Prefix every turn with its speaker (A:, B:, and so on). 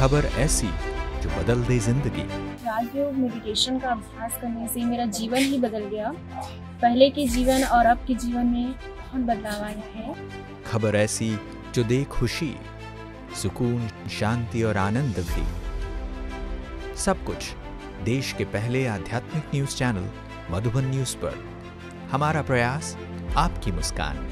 A: खबर ऐसी जो बदल दे ज़िंदगी।
B: राजयोग मेडिटेशन का अभ्यास करने से मेरा जीवन ही बदल गया। पहले के जीवन और अब के जीवन में बहुत बदलाव आया है।
A: खबर ऐसी जो दे खुशी सुकून शांति और आनंद भी। सब कुछ देश के पहले आध्यात्मिक न्यूज़ चैनल मधुबन न्यूज़ पर। हमारा प्रयास आपकी मुस्कान।